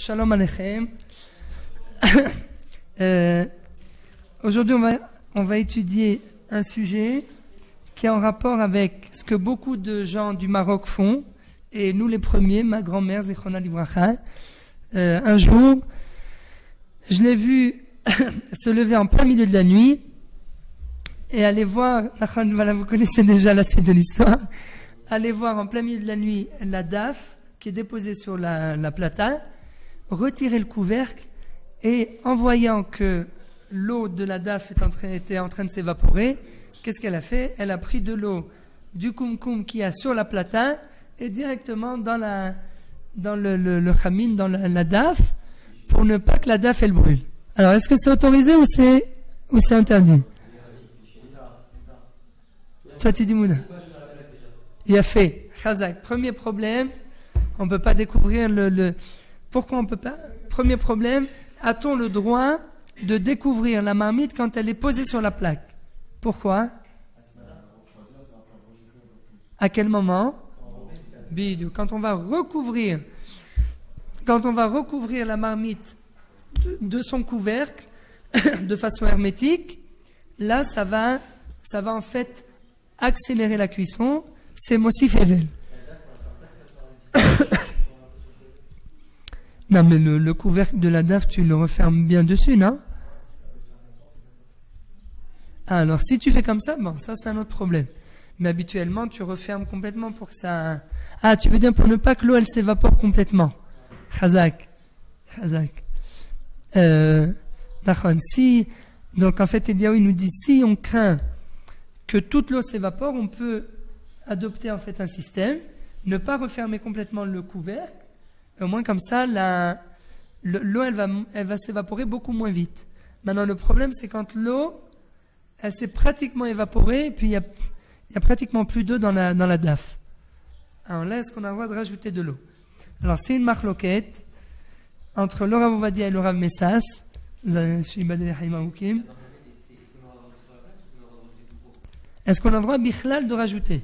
Shalom Aleichem. Euh, Aujourd'hui, on va, on va étudier un sujet qui est en rapport avec ce que beaucoup de gens du Maroc font, et nous les premiers, ma grand-mère, Zechrona Livracha. Euh, un jour, je l'ai vu se lever en plein milieu de la nuit et aller voir, voilà, vous connaissez déjà la suite de l'histoire, aller voir en plein milieu de la nuit la DAF qui est déposée sur la, la plata, retirer le couvercle et en voyant que l'eau de la DAF est en train- était en train de s'évaporer, qu'est-ce qu'elle a fait? Elle a pris de l'eau du kumkum qu'il y a sur la plata et directement dans, la, dans le, le, le khamine, dans la, DAF, pour ne pas que la DAF elle brûle. Alors est-ce que c'est autorisé ou c'est ou c'est interdit? Il a fait. Khazak. Premier problème, on ne peut pas découvrir le, le- Pourquoi on peut pas? Premier problème, a-t-on le droit de découvrir la marmite quand elle est posée sur la plaque? Pourquoi? À quel moment? Bidou. Quand on va recouvrir, quand on va recouvrir la marmite de, son couvercle de façon hermétique, là ça va, ça va en fait accélérer la cuisson. C'est Mossif Evel. Non, mais le, le couvercle de la DAF, tu le refermes bien dessus, non? Ah, Alors, si tu fais comme ça, bon, ça c'est un autre problème. Mais habituellement, tu refermes complètement pour que ça. Ah, tu veux dire pour ne pas que l'eau elle s'évapore complètement. Khazak. Khazak. Euh, si. Donc en fait, Eliaou il nous dit si on craint que toute l'eau s'évapore, on peut adopter en fait un système, ne pas refermer complètement le couvercle, au moins comme ça, l'eau elle va, s'évaporer beaucoup moins vite. Maintenant, le problème c'est quand l'eau, elle s'est pratiquement évaporée, et puis il y a, pratiquement plus d'eau dans la, dans la DAF. Alors là, est-ce qu'on a le droit de rajouter de l'eau? Alors c'est une marloquette entre le Rav Ovadia et le Rav Messas. Est-ce qu'on a le droit, Bichlal, de rajouter?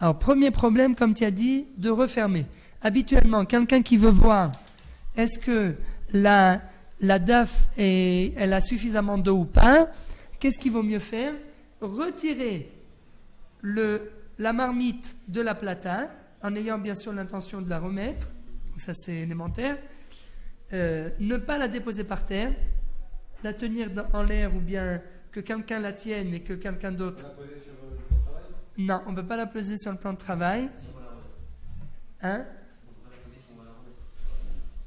Alors, premier problème, comme tu as dit, de refermer. Habituellement, quelqu'un qui veut voir, est-ce que la, la DAF, est, elle a suffisamment d'eau ou pas Qu'est-ce qu'il vaut mieux faire? Retirer le, la marmite de la plata, en ayant bien sûr l'intention de la remettre, ça c'est élémentaire, Euh, ne pas la déposer par terre, la tenir dans- en l'air ou bien que quelqu'un la tienne et que quelqu'un d'autre. Non, on ne peut pas la poser sur le plan de travail. Hein?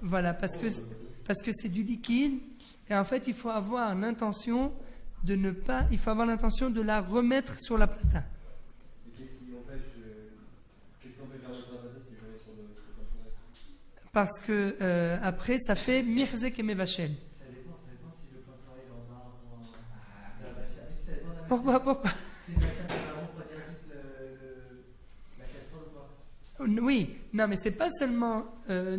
Voilà, parce que parce que c'est du liquide et en fait il faut avoir l'intention de ne pas, il faut avoir l'intention de la remettre sur la plata. Mais qu'est-ce qui empêche, euh, qu'est-ce qui empêche la réservation si je vais sur le sur le Parce que euh, après ça fait mirzek et mevachel. Ça dépend, ça dépend si le plan de travail est en marbre ou en. Ah, la matière. Si ça dépend de la Pourquoi pourquoi matière. Si une matière qui va refroidir vite le, le- la casserole ou pas Oui, non, mais c'est pas seulement, euh,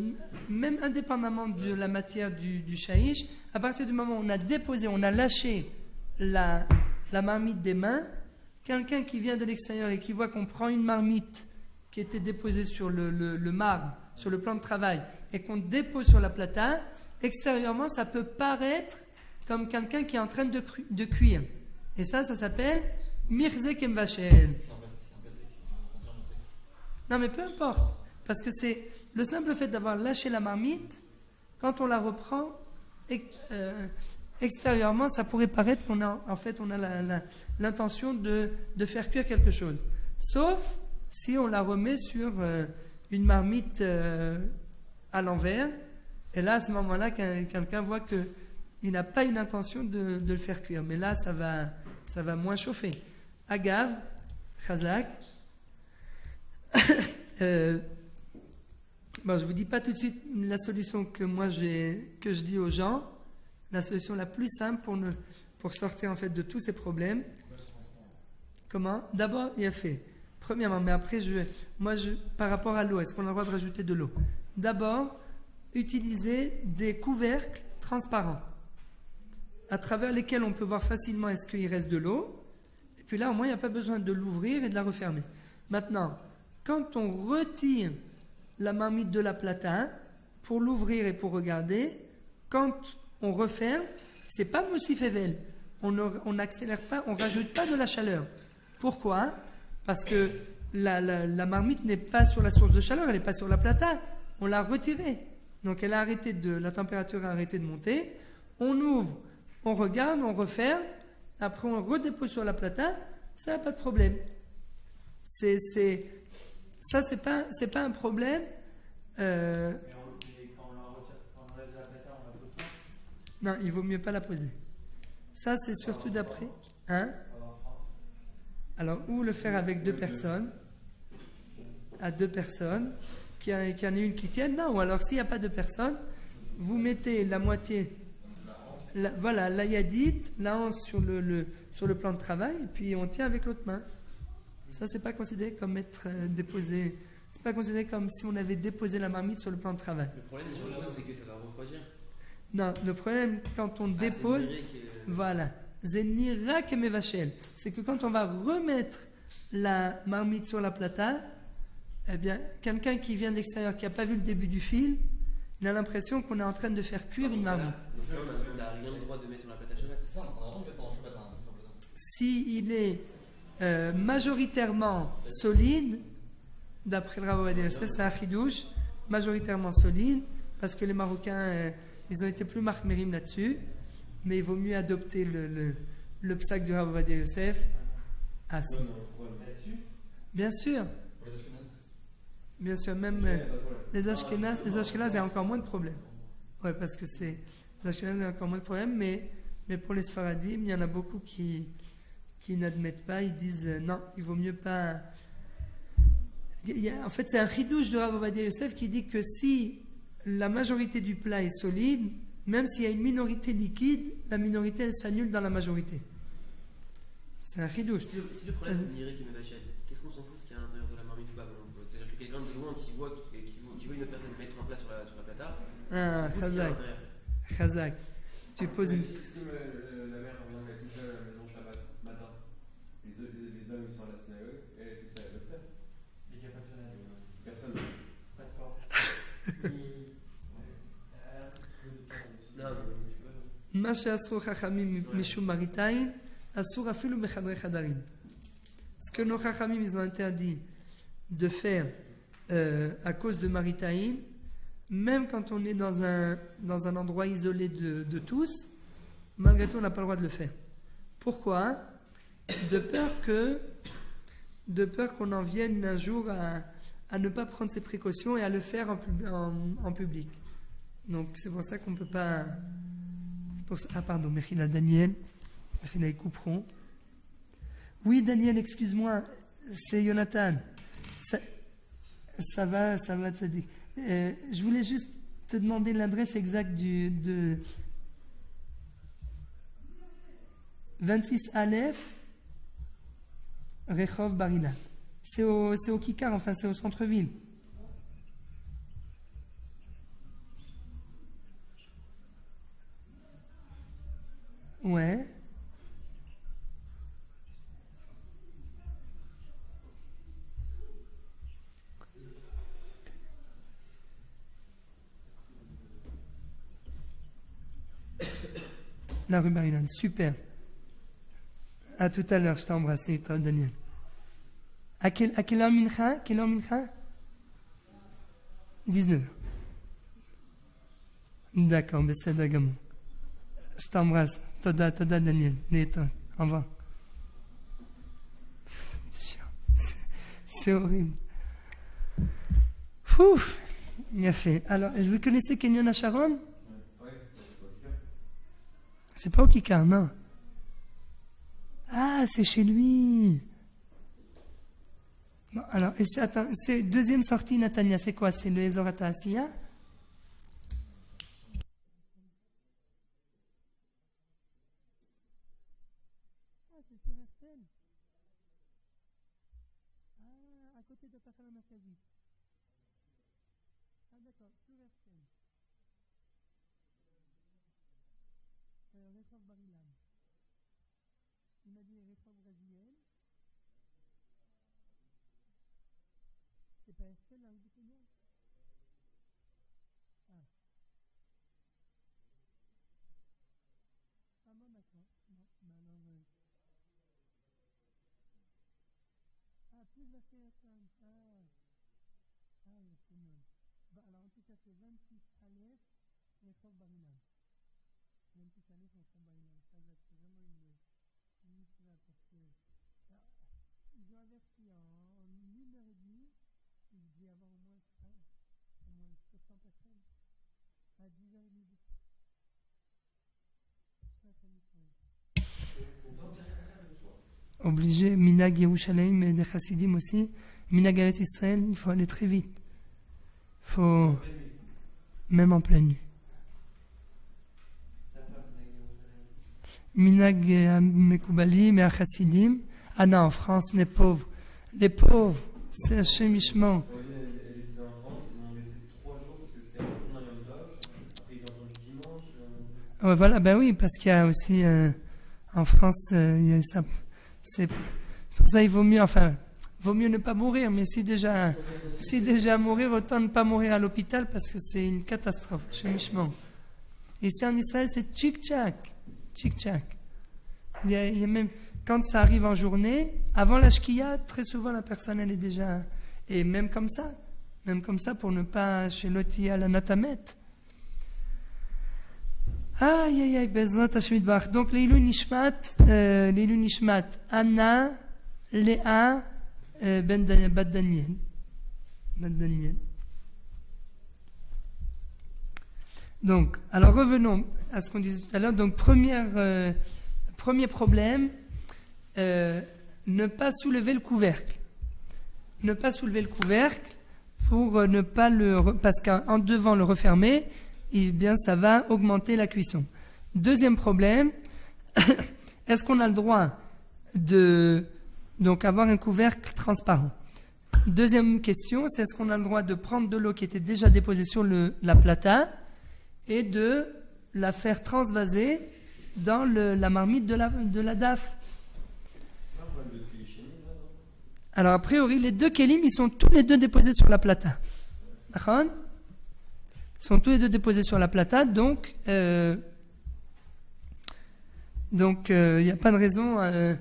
même indépendamment de la matière du, du shaïch, à partir du moment où on a déposé, on a lâché la, la marmite des mains, quelqu'un qui vient de l'extérieur et qui voit qu'on prend une marmite qui était déposée sur le, le, marbre, sur le plan de travail, et qu'on dépose sur la plata, extérieurement, ça peut paraître comme quelqu'un qui est en train de, de cuire. Et ça, ça s'appelle Mirzek Mvachel. Non, mais peu importe. Parce que c'est le simple fait d'avoir lâché la marmite, quand on la reprend, euh, extérieurement, ça pourrait paraître qu'on a, en fait, on a l'intention de, de faire cuire quelque chose. Sauf si on la remet sur euh, une marmite euh, à l'envers. Et là, à ce moment-là, qu'un- quelqu'un voit qu'il n'a pas une intention de, de le faire cuire. Mais là, ça va, ça va moins chauffer. Agave, Khazak, euh, bon, je vous dis pas tout de suite la solution que moi que je dis aux gens. La solution la plus simple pour, ne, pour sortir en fait de tous ces problèmes. Comment? D'abord, il a fait. Premièrement, mais après, je, moi, je, par rapport à l'eau, est-ce qu'on a le droit de rajouter de l'eau? D'abord, utiliser des couvercles transparents à travers lesquels on peut voir facilement est-ce qu'il reste de l'eau. Et puis là, au moins, il n'y a pas besoin de l'ouvrir et de la refermer. Maintenant, quand on retire la marmite de la plata, pour l'ouvrir et pour regarder, quand on referme, c'est pas Moussif Evel. On n'accélère pas, on rajoute pas de la chaleur. Pourquoi? Parce que la, la- la marmite n'est pas sur la source de chaleur, elle n'est pas sur la plata. On l'a retirée. Donc elle a arrêté de, la température a arrêté de monter. On ouvre, on regarde, on referme. Après on redépose sur la plata. Ça n'a pas de problème. C'est, ça c'est pas, c'est pas un problème. Euh, Mais, on, mais quand on la retire, quand on enlève de la plata, on la pose pas. non, il vaut mieux pas la poser. Ça c'est surtout d'après. Hein. Alors, ou le faire avec deux personnes, à deux personnes, qu'il y, en- qu'il y en ait une qui tienne, non, ou alors s'il n'y a pas de personnes, vous mettez la moitié, la- voilà, la yadite, la hanse sur le, le- sur le plan de travail, et puis on tient avec l'autre main. Ça, c'est pas considéré comme être euh, déposé, c'est pas considéré comme si on avait déposé la marmite sur le plan de travail. Le problème, si c'est que ça va refroidir. Non, le problème, quand on dépose, Ah, euh, Voilà. Zenira kemevachel. C'est que quand on va remettre la marmite sur la plata, eh bien, quelqu'un qui vient de l'extérieur, qui n'a pas vu le début du fil, il a l'impression qu'on est en train de faire cuire une marmite. Donc là, on n'a rien le droit de mettre sur la Shabbat. C'est ça, on a de mettre Shabbat ça. S'il est euh, majoritairement solide, d'après le Rav c'est un chidouche, majoritairement solide, parce que les Marocains, euh, ils ont été plus marmérim là-dessus, mais il vaut mieux adopter le, le, le psaque du Rav Yosef. Ah, Bien sûr, bien sûr, même euh, les Ashkenazes, les Ashkenazes, il y a encore moins de problèmes. Ouais, parce que c'est les Ashkenazes, il y a encore moins de problèmes, mais, mais pour les Sfaradim, il y en a beaucoup qui, qui n'admettent pas, ils disent euh, non, il vaut mieux pas. Il y a- en fait, c'est un chidouche de Rav Ovadia Yosef qui dit que si la majorité du plat est solide, même s'il y a une minorité liquide, la minorité elle s'annule dans la majorité. C'est un chidouche. Si le, si le problème c'est numérique et Mevachel, qu'est-ce qu'on s'en fout ce qu'il y a à l'intérieur de la marmite ou pas bon, C'est-à-dire que quelqu'un de loin qui voit, qui, qui qui voit une autre personne mettre un plat sur la, sur la plata, Ah, l'intérieur. Chazak. Tu poses une. Si, si me- le- la mère revient à la maison les, les, les hommes ils sont à la synagogue, elle est toute seule, elle peut le faire. il n'y a pas de fenêtre, Personne. pas de porte. Non, mais tu vois. מה שאסור חכמים משום מראית אסור אפילו בחדרי חדרים. Ce que nos chachamim ils ont interdit de faire euh, à cause de Maritaïn, même quand on est dans un, dans un endroit isolé de, de tous, malgré tout on n'a pas le droit de le faire. Pourquoi De peur que de peur qu'on en vienne un jour à, à ne pas prendre ses précautions et à le faire en, en, public. Donc c'est pour ça qu'on ne peut pas... ah pardon, Mechila Daniel. Mechila ils couperont. Oui Daniel, excuse-moi, c'est Jonathan. Ça, ça va, ça va, Tzadik. Euh, je voulais juste te demander l'adresse exacte du, de 26 Aleph, Rehov Barilan. C'est au, c'est au Kikar, enfin c'est au centre-ville. Ouais. La rue Barilan, super. À tout à l'heure, je t'embrasse, Daniel. À quelle, à heure Mincha Quelle heure Mincha 19 D'accord, mais c'est d'agamon. Je t'embrasse. Toda, toda, Daniel. Nathan. Au revoir. C'est horrible. Ouf Il a fait. Alors, vous connaissez Kenyon cas. C'est pas au Kikar, non. Ah, c'est chez lui. Alors, et c'est, deuxième sortie, Natania, c'est quoi? C'est le Ezorata Asiya Ah, c'est sur Herzl. Ah, avez fait la du Seigneur Ah. Ah bon, d'accord. Non, bah non, oui. Ah, plus de comme ça. Ah, ah le Seigneur. Bah, alors, en tout cas, c'est 26 Aleph et 3 Barinam. 26 Aleph et 3 Barinam. Ça, c'est vraiment une, une parce que, alors, ils ont averti en moins 700 personnes. À 10h30 du soir. C'est pas très mitzvah. Obligé, Minag Yerushalayim et des Chassidim aussi. Minag Eretz Israël, il faut aller très vite. Il faut, même en pleine nuit. Minag euh, Mekoubalim et Chassidim. Ah non, en France, les pauvres. Les pauvres, c'est un chemichement. On dit, elle, elle est décédée en France, ils m'ont laissé trois jours parce que c'était un Yom Tov. Après, ils ont entendu dimanche. euh, Voilà, ben oui, parce qu'il y a aussi euh, en France, euh, il y a ça. C'est pour ça il vaut mieux, enfin, vaut mieux ne pas mourir, mais si déjà, si déjà mourir, autant ne pas mourir à l'hôpital parce que c'est une catastrophe, chemichement. Ici en Israël, c'est tchik-tchak. Il y, a, il y a même, quand ça arrive en journée, avant la shkia, très souvent la personne elle est déjà, et même comme ça, même comme ça pour ne pas chez l'oti à la natamet. Aïe, aïe, aïe, Bezrat Hashem Yitbarach. Donc, Leilou Nishmat, euh, Leilou Nishmat, Anna, Léa, euh, Ben Dan- Bat Daniel. Daniel. Donc, alors revenons à ce qu'on disait tout à l'heure. Donc, première, euh, premier problème, euh, ne pas soulever le couvercle. Ne pas soulever le couvercle pour ne pas le, parce qu'en devant le refermer, eh bien, ça va augmenter la cuisson. Deuxième problème, est-ce qu'on a le droit de donc avoir un couvercle transparent? Deuxième question, c'est est-ce qu'on a le droit de prendre de l'eau qui était déjà déposée sur la plata et de la faire transvaser dans le- la marmite de la, de la DAF? Alors, a priori, les deux kelim, ils sont tous les deux déposés sur la plata. Sont tous les deux déposés sur la plata, donc euh, donc euh, il n'y a pas de raison. euh,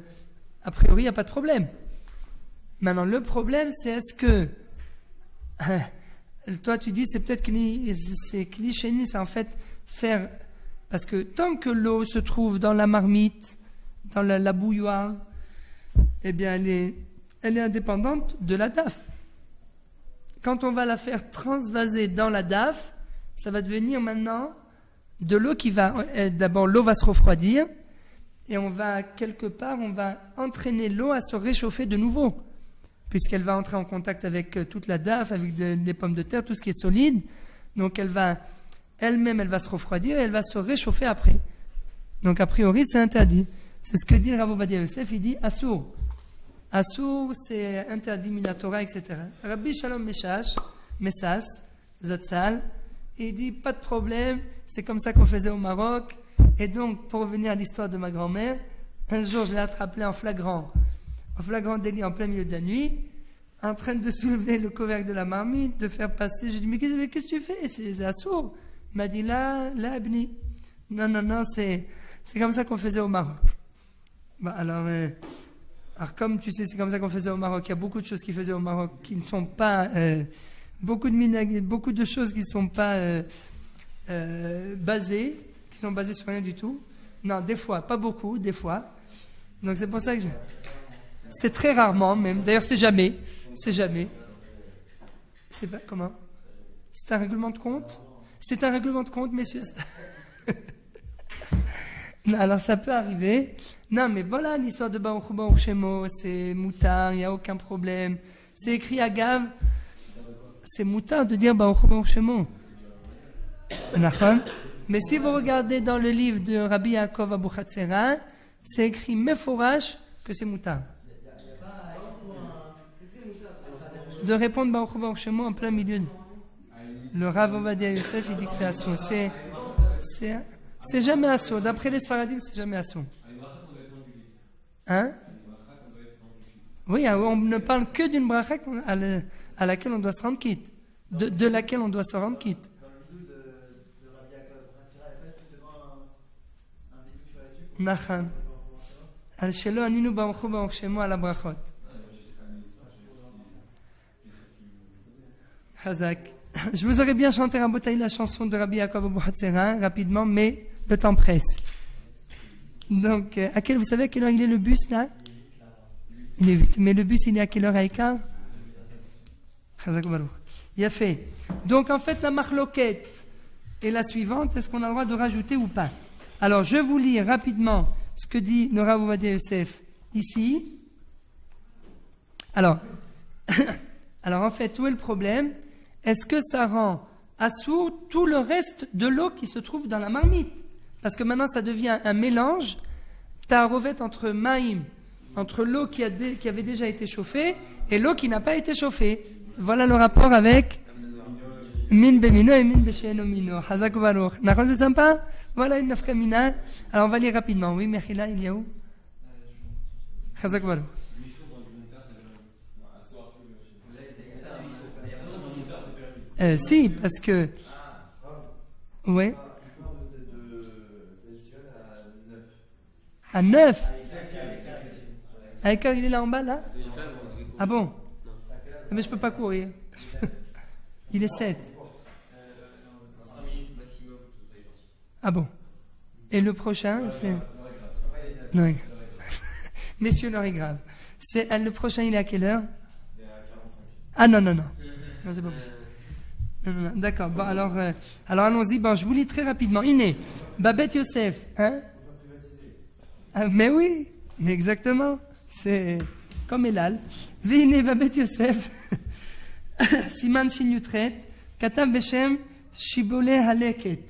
a priori, il n'y a pas de problème. Maintenant, le problème, c'est est-ce que toi, tu dis, c'est peut-être c'est cliché, c'est en fait faire parce que tant que l'eau se trouve dans la marmite, dans la, la bouilloire, eh bien, elle est, elle est indépendante de la DAF. Quand on va la faire transvaser dans la DAF, ça va devenir maintenant de l'eau qui va, euh, d'abord l'eau va se refroidir et on va quelque part, on va entraîner l'eau à se réchauffer de nouveau, puisqu'elle va entrer en contact avec euh, toute la DAF, avec de- des pommes de terre, tout ce qui est solide. Donc elle va, elle-même, elle va se refroidir et elle va se réchauffer après. Donc a priori, c'est interdit. C'est ce que dit Rav Ovadia Yosef, il dit Assour. Assour, c'est interdit minatora, etc. Rabbi Shalom Meshash, Messas, Zatzal, il dit pas de problème, c'est comme ça qu'on faisait au Maroc. Et donc, pour revenir à l'histoire de ma grand-mère, un jour je l'ai attrapée en flagrant, en flagrant délit en plein milieu de la nuit, en train de soulever le couvercle de la marmite, de faire passer. J'ai dit, mais qu'est-ce mais qu'est-ce que tu fais? C'est c'est Assour. Il m'a dit, là, là, Abni. Non, non, non, c'est c'est comme ça qu'on faisait au Maroc. Bah, alors, euh, alors, comme tu sais, c'est comme ça qu'on faisait au Maroc. Il y a beaucoup de choses qui faisaient au Maroc qui ne sont pas. euh, beaucoup, de beaucoup de choses qui ne sont pas euh, euh, basées, qui sont basées sur rien du tout. Non, des fois, pas beaucoup, des fois. Donc c'est pour ça que je- c'est très rarement même. D'ailleurs, c'est jamais, c'est jamais. C'est pas comment? C'est un règlement de compte? C'est un règlement de compte, messieurs. Alors ça peut arriver. Non, mais voilà l'histoire de Baruch Baruch Shemo, c'est moutard, il n'y a aucun problème. C'est écrit à Gav, c'est moutard de dire Baruch Shemo. Mais si vous regardez dans le livre de Rabbi Yaakov Abuchatzera, c'est écrit Meforash que c'est moutard. De répondre Baruch Baruch en plein milieu. Le Rav Ovadia Yosef, il dit que c'est assaut. C'est, c'est, c'est jamais assaut. D'après les Sfaradim, c'est jamais assaut. Hein? Oui, ah, on ne parle que d'une bracha à, la- à laquelle on doit se rendre quitte. De, de laquelle on doit se rendre quitte. Dans le bidou de, de Rabbi Yaakov Khatsira, il n'y a pas justement un, un bidou que tu vas là-dessus Nachan. על שלא ענינו ברוך הוא ברוך שמו על הברכות. Hazak. Je vous aurais bien chanté Rabotaï la chanson de Rabbi Yaakov Abu Hatzera rapidement, mais le temps presse. Donc, euh, à quelle, vous savez à quelle heure il est le bus là Il est 8. Mais le bus, il est à quelle heure à Eka Chazak Baruch. il a fait. Donc, en fait, la marloquette est la suivante. Est-ce qu'on a le droit de rajouter ou pas? Alors, je vous lire rapidement ce que dit Nora Youssef ici. Alors, alors, en fait, où est le problème? Est-ce que ça rend assourd tout le reste de l'eau qui se trouve dans la marmite? Parce que maintenant, ça devient un mélange. Tarovet entre maïm, entre l'eau qui, qui avait déjà été chauffée et l'eau qui n'a pas été chauffée. Voilà le rapport avec min bemino et min besheno mino. Hazak baruch. C'est sympa Voilà une nafkamina. Alors, on va lire rapidement. Oui, Mechila, il y a où Hazak baruch. Euh, si, parce que. Ouais. À 9 Avec il est là en bas, là? Ah bon? Mais je peux pas courir. Il est 7. Ah bon Et le prochain, c'est. Non. Messieurs, l'heure est grave. C'est, ah, le prochain, il est à quelle heure Ah non, non, non. Non, c'est pas possible. Non, non. D'accord. Bon, alors, euh, alors allons-y. Bon, je vous lis très rapidement. Iné, Babette Yosef, hein? Ah, Mais oui, mais exactement. C'est comme Elal. Vine Babette Yosef, Siman Shinyutret, Katav Beshem Shibole Haleket,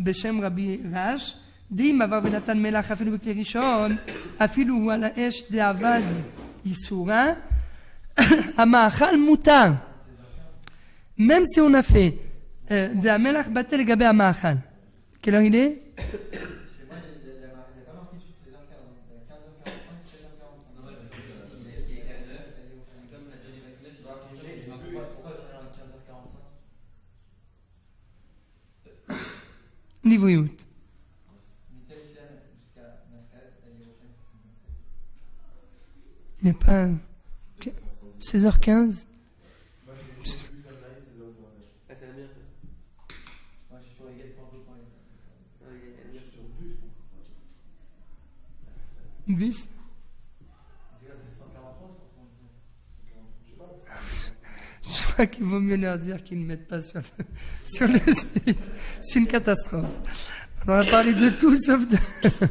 Beshem Rabbi Rash, די מעבר ונתן מלח אפילו בכלי ראשון, אפילו הוא על האש דאבד איסורה, המאכל מותר. Même si on a fait euh, de la melach batel לגבי המאכל. Quelle heure il est n'est pas 16h15 Ah, c'est la meilleure, ça. Moi, je suis sur égale.2.1. Ah, il y a- il y a la meilleure. bis. C'est quoi, c'est 143 ou 179 Je qu'il vaut mieux leur dire qu'ils ne mettent pas sur le, sur le site. C'est une catastrophe. On va parler de tout sauf de.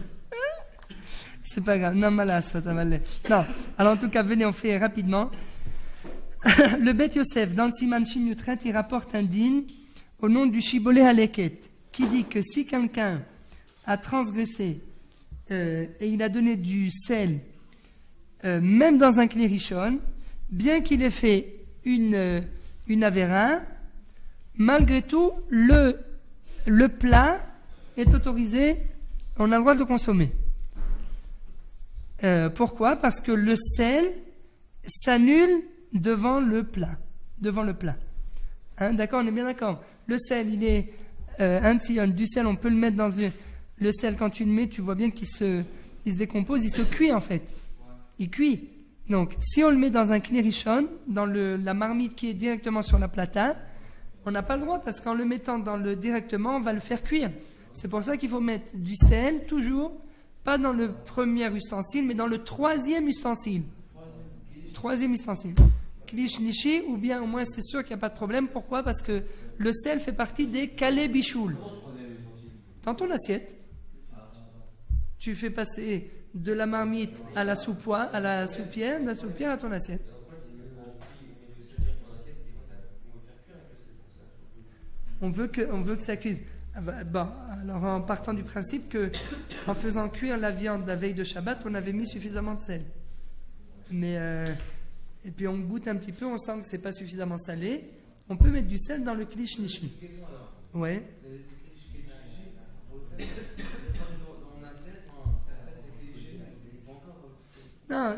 C'est pas grave. Non, malade, ça t'as mal. Non. Alors, en tout cas, venez, on fait rapidement. le Bet Yosef, dans le Siman Shin Yutret, il rapporte un din au nom du Shibbolé Haleket, qui dit que si quelqu'un a transgressé euh, et il a donné du sel, euh, même dans un clérichon, bien qu'il ait fait une, euh, une avérin, malgré tout, le, plat est autorisé, on a le droit de le consommer. Euh, pourquoi? Parce que le sel s'annule devant le plat. Devant le plat. Hein, d'accord, on est bien d'accord. Le sel, il est euh, un. Du sel, on peut le mettre dans une. Le sel, quand tu le mets, tu vois bien qu'il se, il se décompose, il se cuit en fait. Il cuit. Donc, si on le met dans un knérichon, dans la marmite qui est directement sur la plata, on n'a pas le droit parce qu'en le mettant directement, on va le faire cuire. C'est pour ça qu'il faut mettre du sel toujours, pas dans le premier ustensile, mais dans le troisième ustensile. Troisième ustensile. Klish nishi, ou bien au moins c'est sûr qu'il n'y a pas de problème. Pourquoi? Parce que le sel fait partie des calais. Dans ton assiette, tu fais passer de la marmite à la soupoie, à la soupière, de la soupière à ton assiette. On veut que, veut que ça cuise. Ah bah, Bon, alors en partant du principe que, en faisant cuire la viande la veille de Shabbat, on avait mis suffisamment de sel. Mais euh, et puis on goûte un petit peu, on sent que c'est pas suffisamment salé. On peut mettre du sel dans le nishmi. Ouais.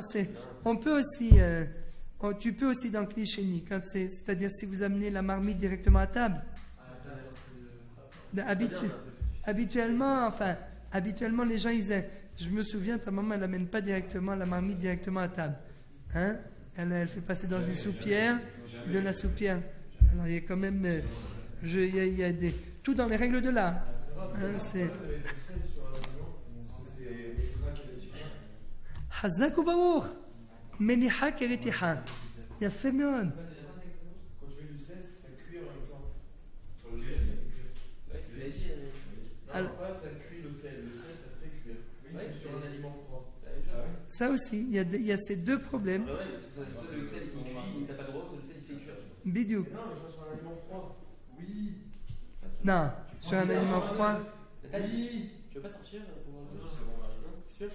C'est. On peut aussi. euh, on- tu peux aussi dans le cliché c'est, c'est-à-dire si vous amenez la marmite directement à table. Habitu- habituellement, enfin, habituellement les gens ils, je me souviens, ta maman, elle n'amène pas directement la marmite directement à table. Hein elle, elle fait passer dans une soupière, de la soupière. Alors il y a quand même, euh, je- il y a des, tout dans les règles de l'art. Hein, c'est mieux. Quand tu mets du sel, ça cuit en même temps. Le sel, ça fait cuire. Tu l'as dit, Non, Alors- pas ça cuit le sel. Le sel, ça fait cuire. Ouais, sur c'est- un aliment froid. c'est la même chose. Ça aussi, il y a, il y a ces deux problèmes. Ah ouais, soit soit le sel il cuit, t'as pas le droit, soit le sel il fait cuire. Bidou. Non, mais je vois sur un aliment froid. Oui. Non, sur un aliment froid. Oui. Tu veux pas sortir pour voir Non, c'est bon, Marie. Non, c'est sûr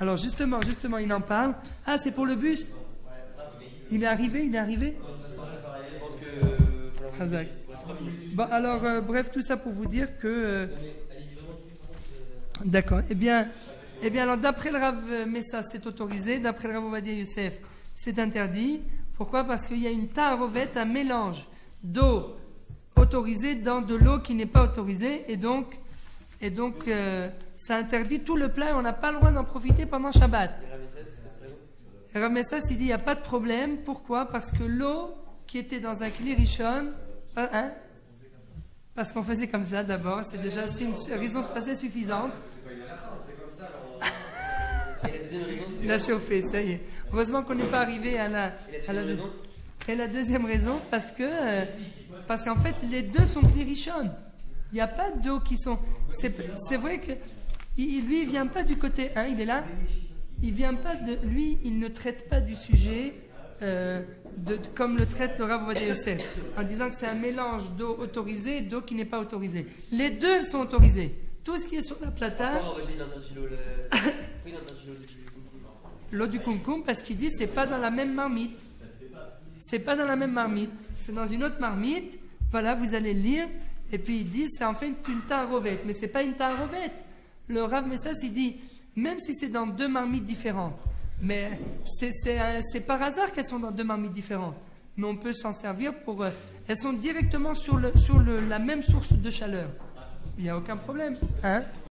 Alors justement, justement, il en parle. Ah, c'est pour le bus Il est arrivé, il est arrivé. Bon, alors, euh, bref, tout ça pour vous dire que... euh, D'accord. Eh bien, eh bien, d'après le Rav Messa, c'est autorisé. D'après le Rav Ovadia Youssef, c'est interdit. Pourquoi? Parce qu'il y a une tarovette, un mélange d'eau autorisée dans de l'eau qui n'est pas autorisée. Et donc, et donc euh, ça interdit tout le plat et on n'a pas le droit d'en profiter pendant Shabbat. Et Rav Messas, c'est pas raison. Et Rav Messas, il dit, il n'y a pas de problème. Pourquoi? Parce que l'eau qui était dans un kli rishon, pas- hein? Parce qu'on faisait comme ça d'abord, c'est déjà une raison assez suffisante. Il a chauffé, ça y est. Heureusement qu'on n'est pas arrivé à la, à la la deuxième raison? Et la deuxième raison, parce que euh, parce qu'en fait, les deux sont klirichon. Il n'y a pas d'eau qui sont. C'est vrai que il, il- lui, il vient pas du côté 1, il est là. Il vient pas de lui, il ne traite pas du sujet euh, de, de- comme le traite le Rav Yosef, en disant que c'est un mélange d'eau autorisée et d'eau qui n'est pas autorisée. Les deux sont autorisées. Tout ce qui est sur la plata, l'eau du kumkum, parce qu'il dit c'est pas dans la même marmite. C'est pas dans la même marmite. C'est dans une autre marmite. Voilà, vous allez lire. Et puis il dit c'est en fait une tarovette. Mais c'est pas une tarovette. Le Rav Messas, il dit même si c'est dans deux marmites différentes, mais c'est- par hasard qu'elles sont dans deux marmites différentes. Mais on peut s'en servir pour. euh, elles sont directement sur, le, sur le- la même source de chaleur. Il n'y a aucun problème. Hein?